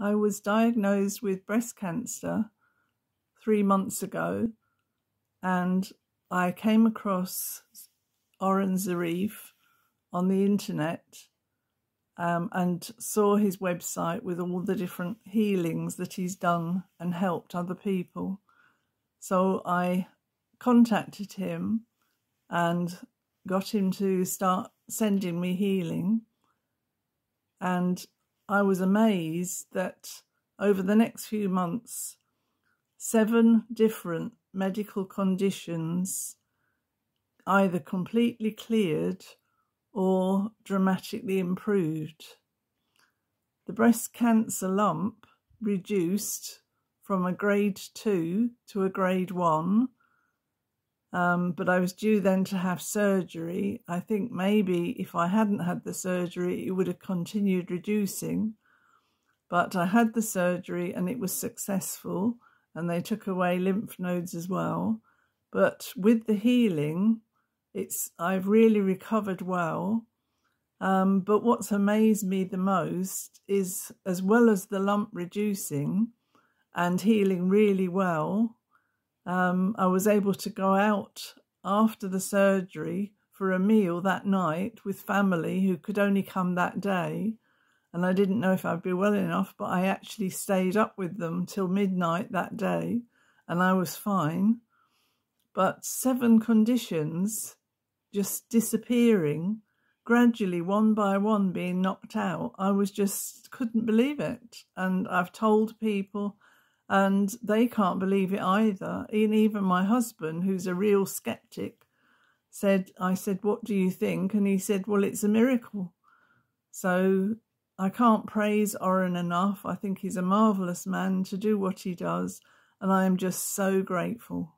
I was diagnosed with breast cancer three months ago, and I came across Oren Zarif on the internet um, and saw his website with all the different healings that he's done and helped other people. So I contacted him and got him to start sending me healing. And I was amazed that over the next few months, seven different medical conditions either completely cleared or dramatically improved. The breast cancer lump reduced from a grade two to a grade one um, but I was due then to have surgery. I think maybe if I hadn't had the surgery, it would have continued reducing. But I had the surgery and it was successful, and they took away lymph nodes as well. But with the healing, it's I've really recovered well. Um, but what's amazed me the most is, as well as the lump reducing and healing really well, um, I was able to go out after the surgery for a meal that night with family who could only come that day. And I didn't know if I'd be well enough, but I actually stayed up with them till midnight that day and I was fine. But seven conditions just disappearing, gradually one by one being knocked out. I was just couldn't believe it. And I've told people and they can't believe it either. And even my husband, who's a real skeptic, said, I said, What do you think? And he said, Well, it's a miracle. So I can't praise Oren enough. I think he's a marvellous man to do what he does, and I am just so grateful.